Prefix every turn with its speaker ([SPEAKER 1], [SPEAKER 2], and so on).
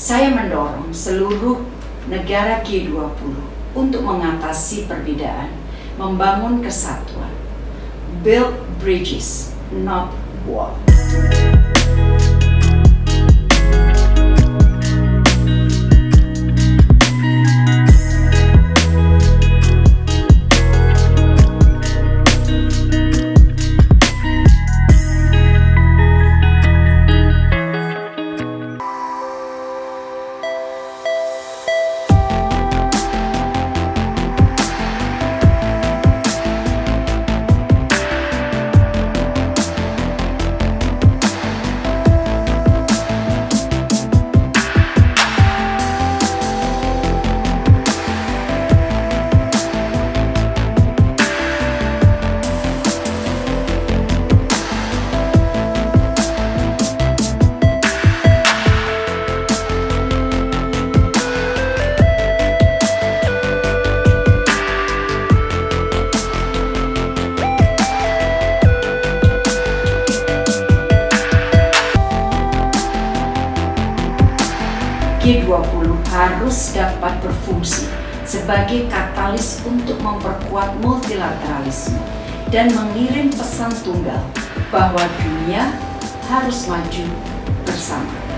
[SPEAKER 1] Saya mendorong seluruh negara G20 untuk mengatasi perbedaan, membangun kesatuan. Build bridges, not wall. G20 harus dapat berfungsi sebagai katalis untuk memperkuat multilateralisme dan mengirim pesan tunggal bahwa dunia harus maju bersama.